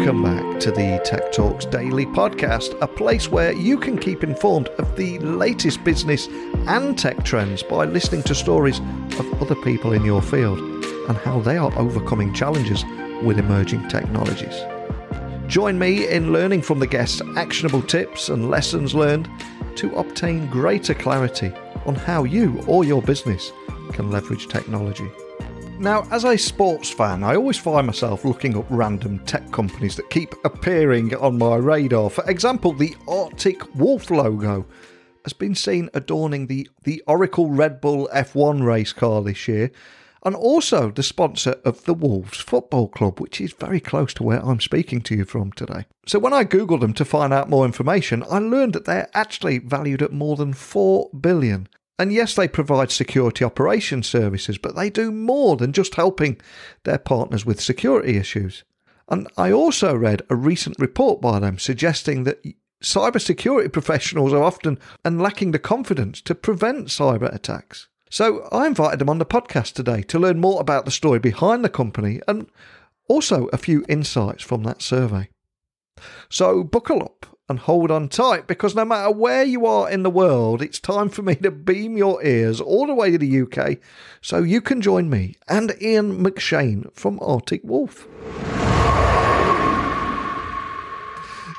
Welcome back to the Tech Talks Daily podcast, a place where you can keep informed of the latest business and tech trends by listening to stories of other people in your field and how they are overcoming challenges with emerging technologies. Join me in learning from the guests actionable tips and lessons learned to obtain greater clarity on how you or your business can leverage technology. Now, as a sports fan, I always find myself looking up random tech companies that keep appearing on my radar. For example, the Arctic Wolf logo has been seen adorning the, the Oracle Red Bull F1 race car this year, and also the sponsor of the Wolves Football Club, which is very close to where I'm speaking to you from today. So, when I googled them to find out more information, I learned that they're actually valued at more than 4 billion and yes, they provide security operation services, but they do more than just helping their partners with security issues. And I also read a recent report by them suggesting that cybersecurity professionals are often and lacking the confidence to prevent cyber attacks. So I invited them on the podcast today to learn more about the story behind the company and also a few insights from that survey. So buckle up and hold on tight because no matter where you are in the world, it's time for me to beam your ears all the way to the UK so you can join me and Ian McShane from Arctic Wolf.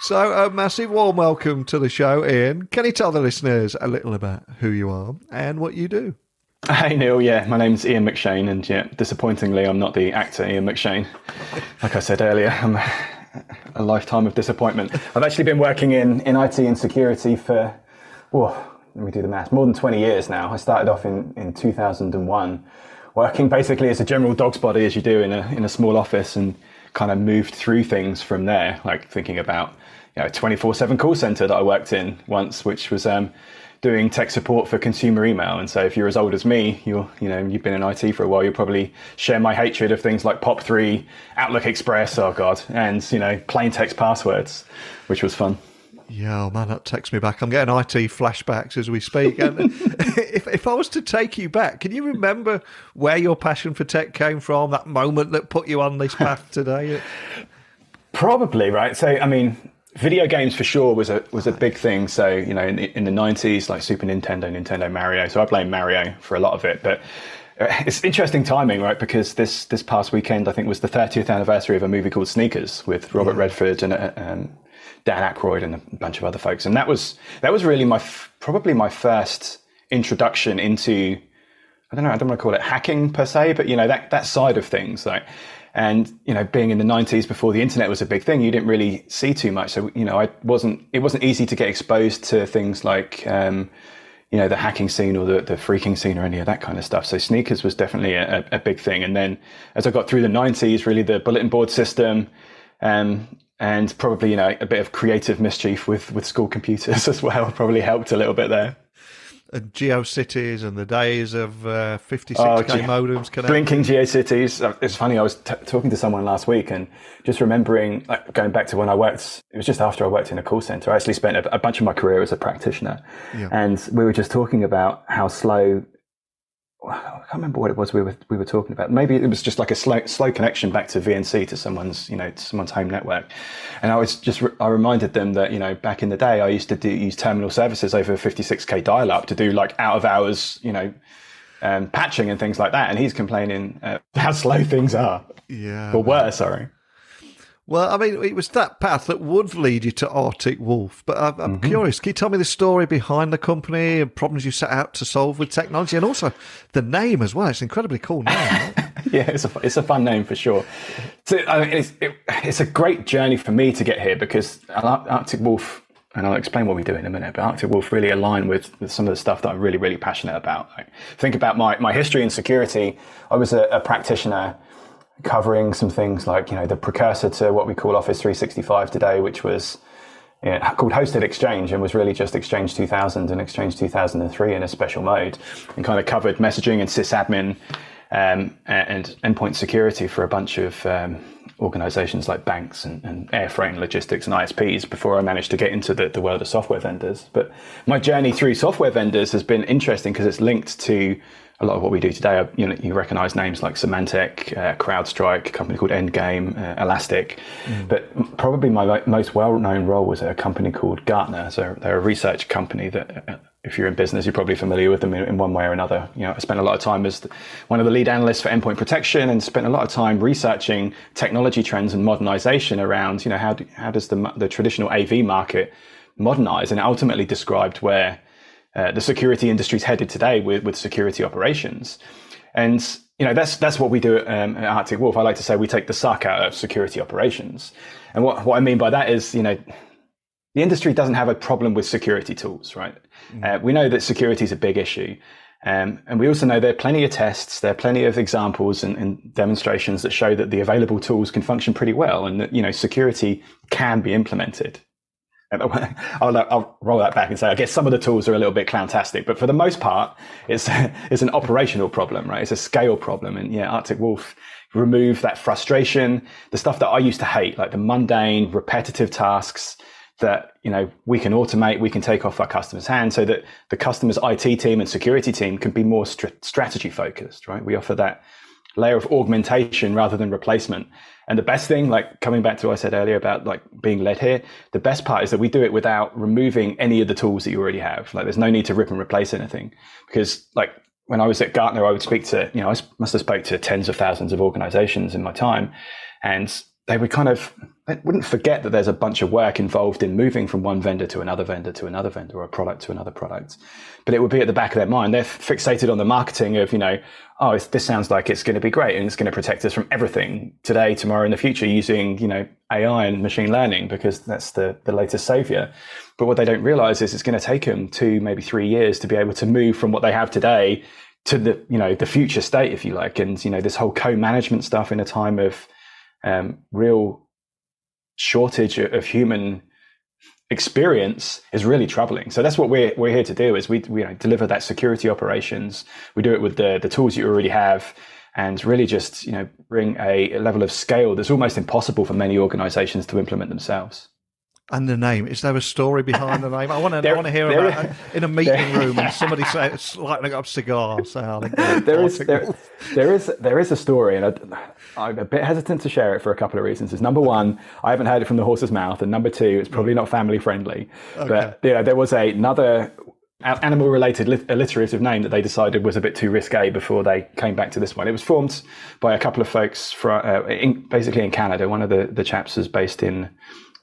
So, a massive warm welcome to the show, Ian. Can you tell the listeners a little about who you are and what you do? Hey Neil, yeah, my name's Ian McShane, and yeah, disappointingly, I'm not the actor Ian McShane. Like I said earlier, I'm a lifetime of disappointment. I've actually been working in, in IT and security for, oh, let me do the math, more than 20 years now. I started off in, in 2001, working basically as a general dog's body, as you do in a, in a small office, and kind of moved through things from there, like thinking about you know, 24-7 call center that I worked in once, which was um, doing tech support for consumer email. And so if you're as old as me, you're, you know, you've been in IT for a while, you'll probably share my hatred of things like POP3, Outlook Express, oh God, and, you know, plain text passwords, which was fun. Yeah, oh man, that takes me back. I'm getting IT flashbacks as we speak. And if, if I was to take you back, can you remember where your passion for tech came from, that moment that put you on this path today? Probably, right? So, I mean, video games for sure was a was a big thing. So you know, in the, in the 90s, like Super Nintendo, Nintendo Mario. So I played Mario for a lot of it, but uh, it's interesting timing, right? Because this this past weekend, I think, was the 30th anniversary of a movie called Sneakers with Robert Redford and uh, um, Dan Aykroyd and a bunch of other folks. And that was that was really my f- probably my first introduction into I don't know I don't want to call it hacking per se, but you know that that side of things like and you know, being in the '90s before the internet was a big thing, you didn't really see too much. So you know, I wasn't. It wasn't easy to get exposed to things like. Um, you know the hacking scene or the, the phreaking scene or any of that kind of stuff. So sneakers was definitely a, a big thing. And then as I got through the 90s, really the bulletin board system, um, and probably you know a bit of creative mischief with with school computers as well probably helped a little bit there and GeoCities and the days of uh, 56k oh, ge- modems. Connected. Blinking GeoCities. Uh, it's funny. I was t- talking to someone last week and just remembering, like, going back to when I worked. It was just after I worked in a call center. I actually spent a, a bunch of my career as a practitioner, yeah. and we were just talking about how slow I can't remember what it was we were we were talking about. Maybe it was just like a slow slow connection back to VNC to someone's you know to someone's home network. And I was just I reminded them that you know back in the day I used to do, use terminal services over 56k dial up to do like out of hours you know um, patching and things like that. And he's complaining uh, how slow things are. Yeah, or worse, sorry. Well, I mean, it was that path that would lead you to Arctic Wolf. But I'm, I'm mm-hmm. curious, can you tell me the story behind the company and problems you set out to solve with technology and also the name as well? It's an incredibly cool name. Yeah, it's a, it's a fun name for sure. So, I mean, it's, it, it's a great journey for me to get here because Arctic Wolf and I'll explain what we do in a minute, but Arctic Wolf really align with, with some of the stuff that I'm really, really passionate about. Like, think about my, my history in security. I was a, a practitioner covering some things like you know the precursor to what we call Office 365 today, which was you know, called Hosted Exchange and was really just Exchange 2000 and Exchange 2003 in a special mode, and kind of covered messaging and sysadmin um, and endpoint security for a bunch of um, organizations like banks and, and air freight and logistics and ISPs before I managed to get into the, the world of software vendors. But my journey through software vendors has been interesting because it's linked to a lot of what we do today, are, you know, you recognize names like Symantec, uh, CrowdStrike, a company called Endgame, uh, Elastic. Mm. But probably my most well-known role was at a company called Gartner. So they're a research company that, uh, if you're in business, you're probably familiar with them in, in one way or another. You know, I spent a lot of time as one of the lead analysts for endpoint protection, and spent a lot of time researching technology trends and modernization around, you know, how do, how does the the traditional AV market modernize, and ultimately described where uh, the security industry is headed today with, with security operations. And you know that's that's what we do at, um, at, Arctic Wolf. I like to say we take the suck out of security operations. And what, what I mean by that is, you know, the industry doesn't have a problem with security tools, right? Mm. Uh, we know that security is a big issue. Um, and we also know there are plenty of tests, there are plenty of examples and, and, demonstrations that show that the available tools can function pretty well and that, you know, security can be implemented. I'll, I'll, roll that back and say, I guess some of the tools are a little bit clowntastic, but for the most part, it's, it's an operational problem, right? It's a scale problem. And yeah, Arctic Wolf remove that frustration, the stuff that I used to hate, like the mundane, repetitive tasks that, you know, we can automate, we can take off our customers' hands so that the customer's IT team and security team can be more st- strategy focused, right? We offer that layer of augmentation rather than replacement. And the best thing, like coming back to what I said earlier about like being led here, the best part is that we do it without removing any of the tools that you already have. Like there's no need to rip and replace anything because like when I was at Gartner, I would speak to, you know, I must have spoke to tens of thousands of organizations in my time and they would kind of they wouldn't forget that there's a bunch of work involved in moving from one vendor to another vendor to another vendor or a product to another product. But it would be at the back of their mind. They're fixated on the marketing of, you know, oh, this sounds like it's going to be great and it's going to protect us from everything today, tomorrow, in the future using, you know, AI and machine learning because that's the, the latest savior. But what they don't realize is it's going to take them two, maybe three years to be able to move from what they have today to the, you know, the future state, if you like. And, you know, this whole co-management stuff in a time of um, real shortage of human experience is really troubling. So that's what we're we're here to do is we, we you know, deliver that security operations. We do it with the the tools you already have and really just you know bring a, a level of scale that's almost impossible for many organizations to implement themselves. And the name is there a story behind the name? I want to. I want to hear there, about in a meeting there, room and somebody say it's lighting up cigars. So there is there, there is there is a story, and I, am a bit hesitant to share it for a couple of reasons. Is number one, I haven't heard it from the horse's mouth, and number two, it's probably not family friendly. Okay. But you know, there was a, another animal related alliterative name that they decided was a bit too risque before they came back to this one. It was formed by a couple of folks from uh, in, basically in Canada. One of the the chaps is based in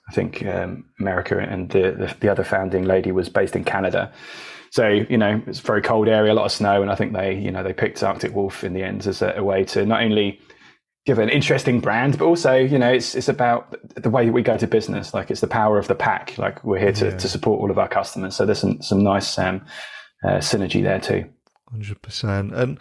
I think um, America, and the, the, the other founding lady was based in Canada. So you know it's a very cold area, a lot of snow, and I think they you know they picked Arctic Wolf in the end as a, a way to not only give an interesting brand, but also you know it's it's about the way that we go to business. Like it's the power of the pack. Like we're here to, yeah. to support all of our customers. So there's some some nice um, uh, synergy there too. Hundred percent. And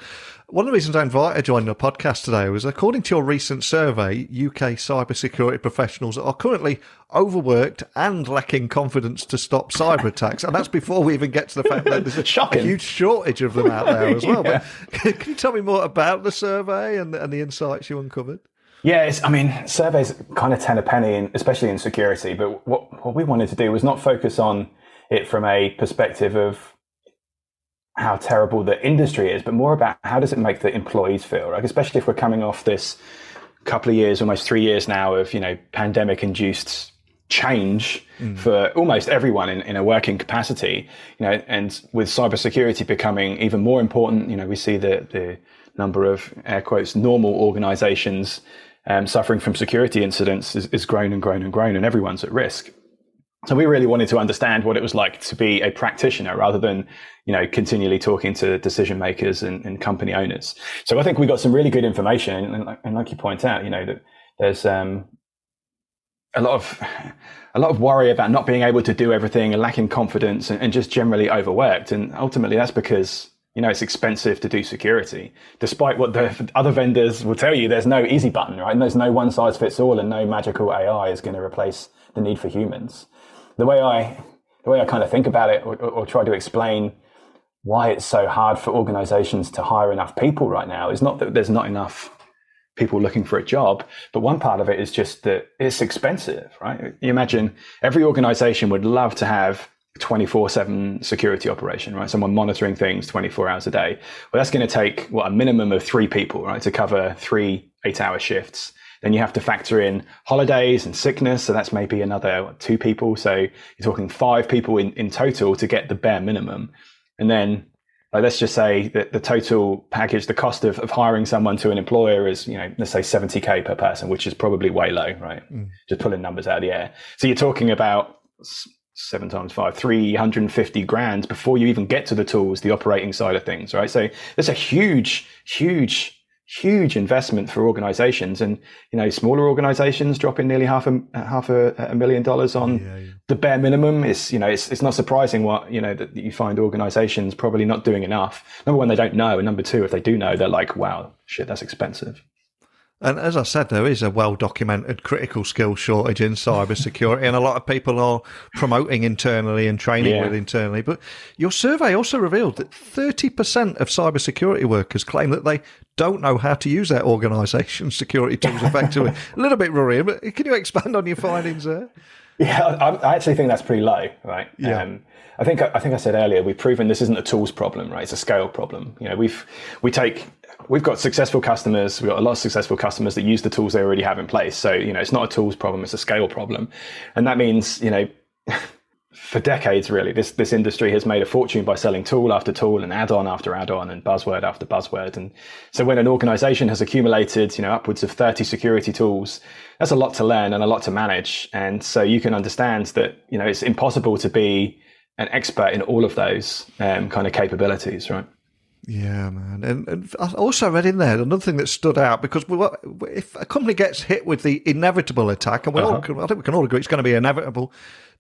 one of the reasons I invited you to join the podcast today was, according to your recent survey, UK cybersecurity professionals are currently overworked and lacking confidence to stop cyber attacks, and that's before we even get to the fact that there's a, a huge shortage of them out there as well. yeah. But can you tell me more about the survey and, and the insights you uncovered? Yeah, I mean, surveys kind of ten a penny, in, especially in security. But what what we wanted to do was not focus on it from a perspective of how terrible the industry is, but more about how does it make the employees feel, right? Especially if we're coming off this couple of years, almost three years now of, you know, pandemic induced change mm. for almost everyone in, in a working capacity, you know, and with cybersecurity becoming even more important, you know, we see the, the number of air quotes normal organizations um, suffering from security incidents is, is grown and grown and grown and everyone's at risk. So we really wanted to understand what it was like to be a practitioner rather than, you know, continually talking to decision makers and, and company owners. So I think we got some really good information. And, and, and like you point out, you know, that there's um, a lot of a lot of worry about not being able to do everything and lacking confidence and, and just generally overworked. And ultimately, that's because you know it's expensive to do security. Despite what the other vendors will tell you, there's no easy button, right? And there's no one size fits all, and no magical AI is going to replace the need for humans the way I the way I kind of think about it or, or, try to explain why it's so hard for organizations to hire enough people right now is not that there's not enough people looking for a job, but one part of it is just that it's expensive, right? You imagine every organization would love to have 24 7 security operation, right? Someone monitoring things 24 hours a day. Well, that's going to take what a minimum of three people, right, to cover three eight hour shifts. Then you have to factor in holidays and sickness. So that's maybe another what, two people. So you're talking five people in, in total to get the bare minimum. And then like, let's just say that the total package, the cost of, of hiring someone to an employer is, you know, let's say 70K per person, which is probably way low, right? Mm. Just pulling numbers out of the air. So you're talking about seven times five, 350 grand before you even get to the tools, the operating side of things, right? So there's a huge, huge huge investment for organizations. And you know smaller organizations dropping nearly half a half a, a million dollars on yeah, yeah. the bare minimum is you know it's, it's not surprising what you know that you find organizations probably not doing enough. Number one they don't know. And number two if they do know they're like wow shit that's expensive and as I said, there is a well documented critical skill shortage in cybersecurity, and a lot of people are promoting internally and training yeah. with internally. But your survey also revealed that 30% of cybersecurity workers claim that they don't know how to use their organisation's security tools effectively. a little bit worrying, but can you expand on your findings there? Yeah, I, I actually think that's pretty low, right? Yeah. Um, I think I think I said earlier we've proven this isn't a tools problem, right? It's a scale problem. You know, we've we take we've got successful customers. We've got a lot of successful customers that use the tools they already have in place. So, you know, it's not a tools problem, it's a scale problem. And that means, you know, for decades, really, this, this industry has made a fortune by selling tool after tool and add-on after add-on and buzzword after buzzword. And so when an organization has accumulated, you know, upwards of 30 security tools, that's a lot to learn and a lot to manage. And so you can understand that, you know, it's impossible to be an expert in all of those um, kind of capabilities, right? Yeah, man. And, and, I also read in there another thing that stood out because we, if a company gets hit with the inevitable attack, and we uh-huh. all, I think we can all agree it's going to be inevitable,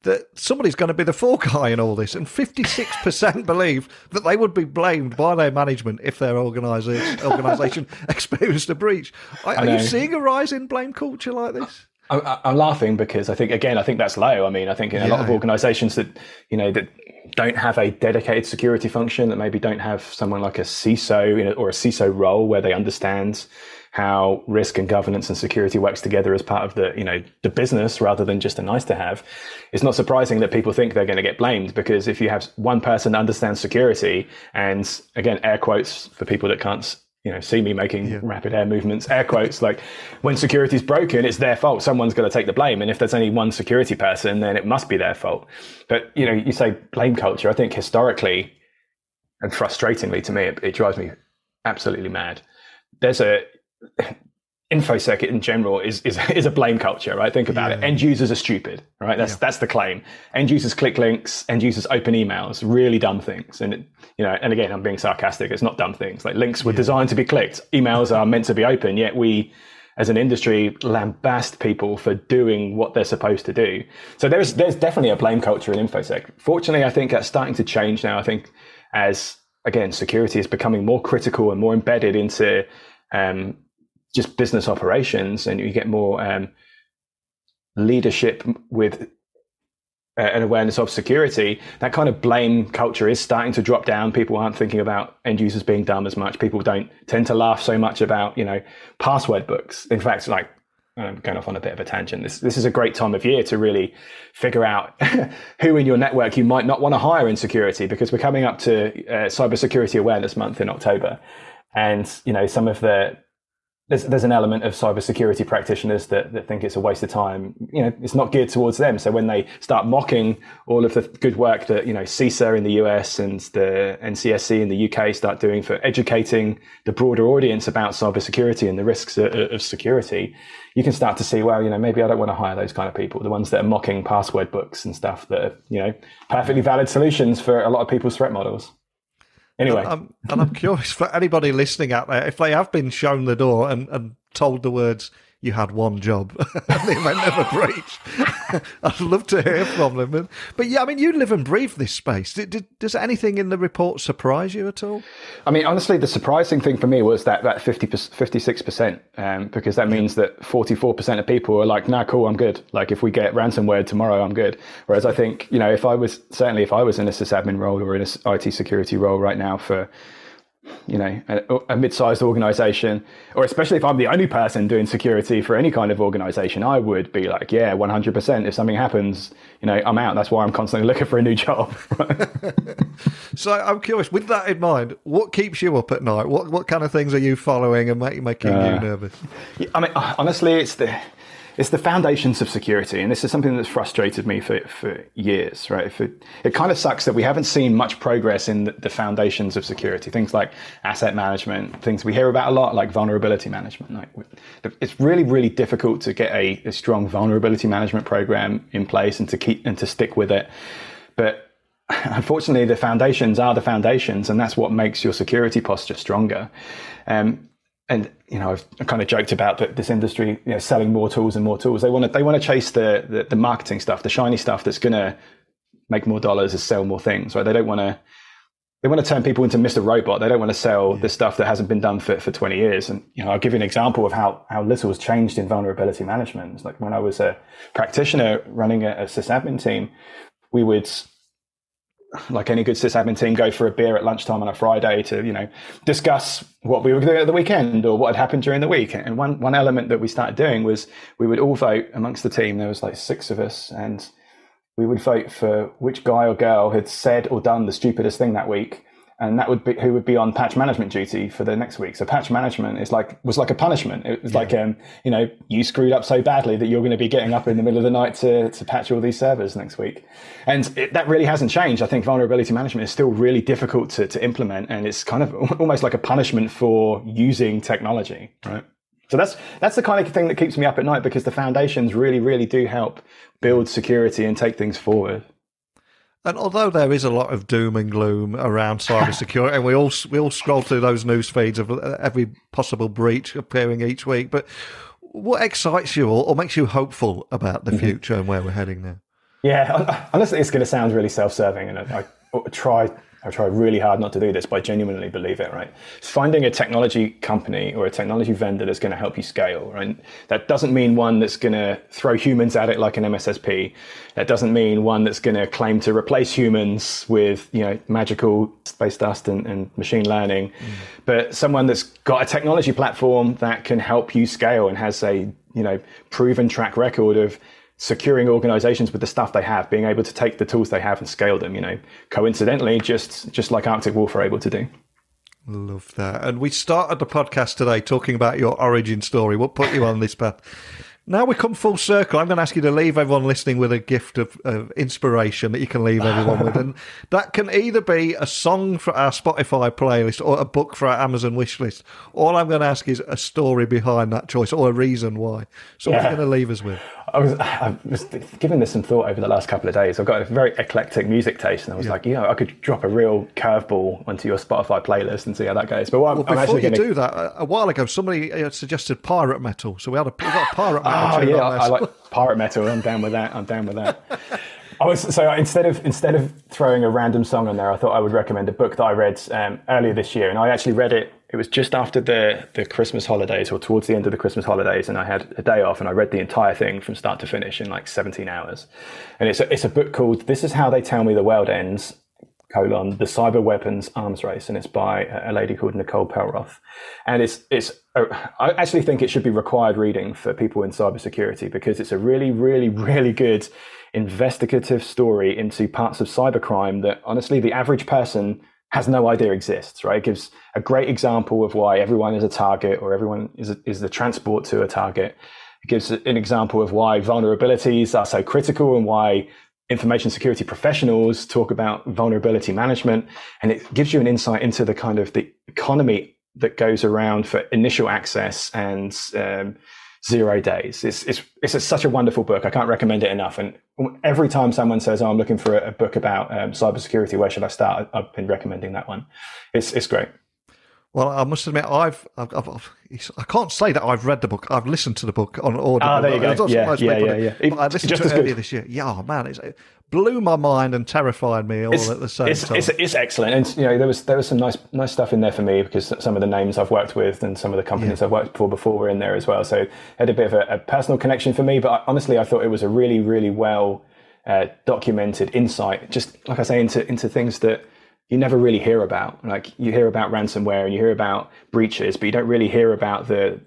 that somebody's going to be the fall guy in all this. And 56% believe that they would be blamed by their management if their organisation, organisation experienced a breach. Are, are you seeing a rise in blame culture like this? I'm, laughing because I think again I think that's low. I mean I think in a yeah, lot of organisations that you know that don't have a dedicated security function, that maybe don't have someone like a CISO or a CISO role where they understand how risk and governance and security works together as part of the you know the business rather than just a nice to have it's not surprising that people think they're going to get blamed because if you have one person that understands security and again air quotes for people that can't you know see me making yeah. rapid air movements air quotes like when security's broken it's their fault. Someone's going to take the blame. And if there's only one security person then it must be their fault. But you know you say blame culture i think historically and frustratingly to me it, it drives me absolutely mad. There's a infosec in general is, is is a blame culture, right? Think about yeah. it. End users are stupid, right? That's yeah. that's the claim. End users click links. End users open emails. Really dumb things. And it, you know, and again, I'm being sarcastic. It's not dumb things. Like links were yeah. designed to be clicked. Emails are meant to be open. Yet we, as an industry, lambast people for doing what they're supposed to do. So there's there's definitely a blame culture in infosec. Fortunately, I think that's starting to change now. I think as again, security is becoming more critical and more embedded into um, just business operations and you get more um, leadership with uh, an awareness of security, that kind of blame culture is starting to drop down. People aren't thinking about end users being dumb as much. People don't tend to laugh so much about, you know, password books. In fact, like I'm going off on a bit of a tangent. This this is a great time of year to really figure out who in your network you might not want to hire in security because we're coming up to uh, Cybersecurity Awareness Month in October, and you know some of the there's there's an element of cybersecurity practitioners that, that think it's a waste of time. You know, it's not geared towards them. So when they start mocking all of the good work that you know CISA in the US and the NCSC in the UK start doing for educating the broader audience about cybersecurity and the risks of, of security, you can start to see, well, you know, maybe I don't want to hire those kind of people, the ones that are mocking password books and stuff that are, you know, perfectly valid solutions for a lot of people's threat models. Anyway, and I'm, and I'm curious for anybody listening out there if they have been shown the door and, and told the words you had one job and the event never breached. I'd love to hear from them. But yeah, I mean, you live and breathe this space. Did, did, does anything in the report surprise you at all? I mean, honestly, the surprising thing for me was that that 50, 56%, um, because that means that 44% of people are like, nah, cool, I'm good. Like if we get ransomware tomorrow, I'm good. Whereas I think, you know, if I was, certainly if I was in a sysadmin role or in a IT security role right now for you know, a, a mid-sized organization, or especially if I'm the only person doing security for any kind of organization, I would be like, yeah, 100%. If something happens, you know, I'm out. That's why I'm constantly looking for a new job. so I'm curious, with that in mind, what keeps you up at night? What what kind of things are you following and make, making uh, you nervous? I mean, honestly, it's the it's the foundations of security, and this is something that's frustrated me for, for years. Right? It, it kind of sucks that we haven't seen much progress in the, the, foundations of security. Things like asset management, things we hear about a lot, like vulnerability management. Like, it's really, really difficult to get a, a strong vulnerability management program in place and to keep and to stick with it. But unfortunately, the foundations are the foundations, and that's what makes your security posture stronger. Um, and you know, I've kind of joked about that this industry, you know, selling more tools and more tools. They want to they want to chase the, the, the marketing stuff, the shiny stuff that's going to make more dollars, is sell more things, right? They don't want to they want to turn people into Mr. Robot. They don't want to sell yeah. the stuff that hasn't been done for, for 20 years. And, you know, I'll give you an example of how, how little has changed in vulnerability management. It's like when I was a practitioner running a, a sysadmin team, we would like any good sysadmin team, go for a beer at lunchtime on a Friday to, you know, discuss what we were doing at the weekend or what had happened during the week. And one, one element that we started doing was we would all vote amongst the team. There was like six of us and we would vote for which guy or girl had said or done the stupidest thing that week and that would be who would be on patch management duty for the next week. So patch management is like was like a punishment. It was yeah. like um, you know, you screwed up so badly that you're going to be getting up in the middle of the night to to patch all these servers next week. And it, that really hasn't changed. I think vulnerability management is still really difficult to to implement, and it's kind of almost like a punishment for using technology, right? So that's that's the kind of thing that keeps me up at night because the foundations really, really do help build security and take things forward. And although there is a lot of doom and gloom around cybersecurity, and we all we all scroll through those news feeds of uh, every possible breach appearing each week, but what excites you or, or makes you hopeful about the mm-hmm. future and where we're heading now? Yeah, honestly, it's going to sound really self-serving, and I, I try I try really hard not to do this, but I genuinely believe it, right? finding a technology company or a technology vendor that's going to help you scale, right? That doesn't mean one that's going to throw humans at it like an MSSP. That doesn't mean one that's going to claim to replace humans with, you know, magical space dust and, and machine learning, mm. but someone that's got a technology platform that can help you scale and has a, you know, proven track record of securing organizations with the stuff they have, being able to take the tools they have and scale them, you know, coincidentally, just just like Arctic Wolf are able to do. Love that. And we started the podcast today talking about your origin story. What put you on this path? Now we come full circle. I'm going to ask you to leave everyone listening with a gift of, of inspiration that you can leave everyone with. And that can either be a song for our Spotify playlist or a book for our Amazon wish list. All I'm going to ask is a story behind that choice or a reason why. So, yeah. what are you going to leave us with? I was, I was giving this some thought over the last couple of days. I've got a very eclectic music taste, and I was yeah. like, you know, I could drop a real curveball onto your Spotify playlist and see how that goes. But well, before I'm you gonna... do that, a while ago, somebody uh, suggested pirate metal, so we had a, we got a pirate metal. oh yeah, I, I like pirate metal. I'm down with that. I'm down with that. I was so instead of instead of throwing a random song on there, I thought I would recommend a book that I read um, earlier this year, and I actually read it. It was just after the the Christmas holidays, or towards the end of the Christmas holidays, and I had a day off, and I read the entire thing from start to finish in like 17 hours. And it's a, it's a book called "This Is How They Tell Me the World Ends." Colon the cyber weapons arms race and it's by a lady called nicole perlroth and it's it's a, i actually think it should be required reading for people in cybersecurity because it's a really really really good investigative story into parts of cybercrime that honestly the average person has no idea exists, right? It gives a great example of why everyone is a target or everyone is, is the transport to a target. It gives an example of why vulnerabilities are so critical and why information security professionals talk about vulnerability management. And it gives you an insight into the kind of the economy that goes around for initial access and um, zero days. It's, it's, it's a, such a wonderful book. I can't recommend it enough. And every time someone says, oh, I'm looking for a, a book about um, cybersecurity, where should I start? I've been recommending that one. It's, it's great. Well, I must admit, I've, I've, I've, I can't say that I've read the book. I've listened to the book on audio. Ah, there you go. Yeah, yeah, yeah, yeah. I listened Just to it earlier good. this year. Yeah, oh, man, it's, it blew my mind and terrified me all it's, at the same it's, time. It's, it's, excellent, and you know, there was there was some nice nice stuff in there for me because some of the names I've worked with and some of the companies yeah. I've worked for before were in there as well. So it had a bit of a, a personal connection for me. But I, honestly, I thought it was a really, really well uh, documented insight. Just like I say, into into things that you never really hear about. Like you hear about ransomware and you hear about breaches, but you don't really hear about the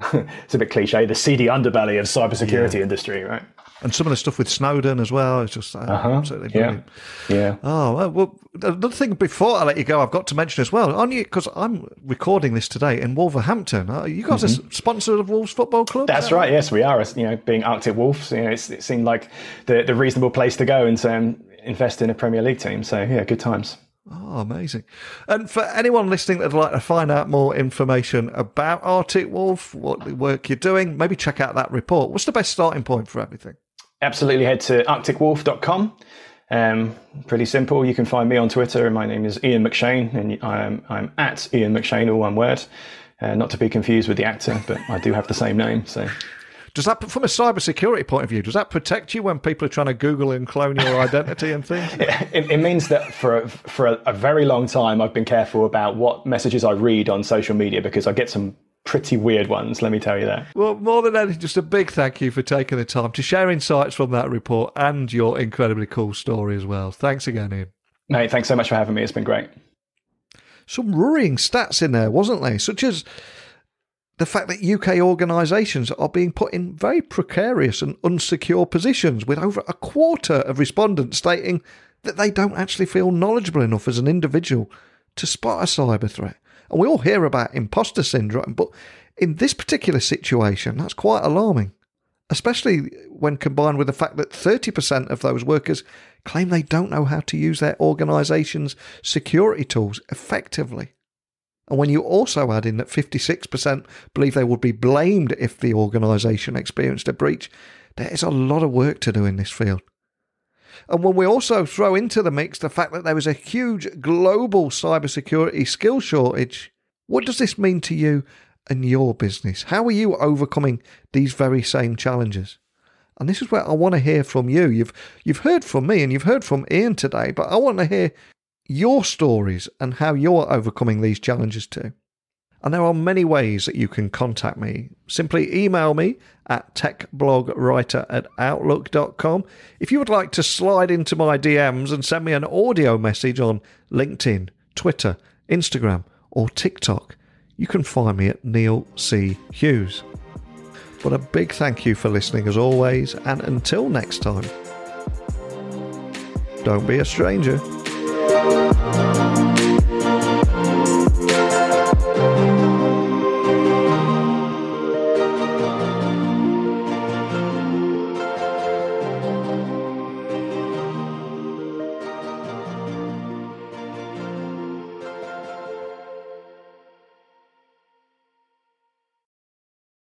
it's a bit cliche, the seedy underbelly of cybersecurity yeah. industry, right? And some of the stuff with Snowden as well. It's just uh, uh-huh. absolutely brilliant. Yeah. yeah. Oh, well, another thing before I let you go, I've got to mention as well, on you, because I'm recording this today in Wolverhampton. Uh, you guys mm-hmm. are sponsors of Wolves Football Club? That's right. Yes, we are. You know, being Arctic Wolves, you know, it seemed like the, the reasonable place to go and um, invest in a Premier League team. So, yeah, good times. Oh, amazing. And for anyone listening that'd like to find out more information about Arctic Wolf, what the work you're doing, maybe check out that report. What's the best starting point for everything? Absolutely head to arcticwolf.com. Um, pretty simple. You can find me on Twitter, and my name is Ian McShane, and I'm, I'm at Ian McShane, all one word. Uh, not to be confused with the actor, but I do have the same name. So does that, from a cybersecurity point of view, does that protect you when people are trying to Google and clone your identity and things? It, it, means that for a, for a, a very long time, I've been careful about what messages I read on social media because I get some pretty weird ones, let me tell you that. Well, more than anything, just a big thank you for taking the time to share insights from that report and your incredibly cool story as well. Thanks again, Ian. Mate, thanks so much for having me. It's been great. Some worrying stats in there, wasn't there? Such as the fact that UK organisations are being put in very precarious and unsecure positions, with over a quarter of respondents stating that they don't actually feel knowledgeable enough as an individual to spot a cyber threat. And we all hear about imposter syndrome, but in this particular situation, that's quite alarming, especially when combined with the fact that 30% of those workers claim they don't know how to use their organisation's security tools effectively. And when you also add in that 56% believe they would be blamed if the organisation experienced a breach, there is a lot of work to do in this field. And when we also throw into the mix the fact that there is a huge global cybersecurity skill shortage, what does this mean to you and your business? How are you overcoming these very same challenges? And this is where I want to hear from you. You've you've heard from me and you've heard from Ian today, but I want to hear your stories and how you're overcoming these challenges too. And there are many ways that you can contact me. Simply email me at techblogwriter at outlook.com. If you would like to slide into my DMs and send me an audio message on LinkedIn, Twitter, Instagram, or TikTok, you can find me at Neil C. Hughes. But a big thank you for listening as always, and until next time, don't be a stranger. Música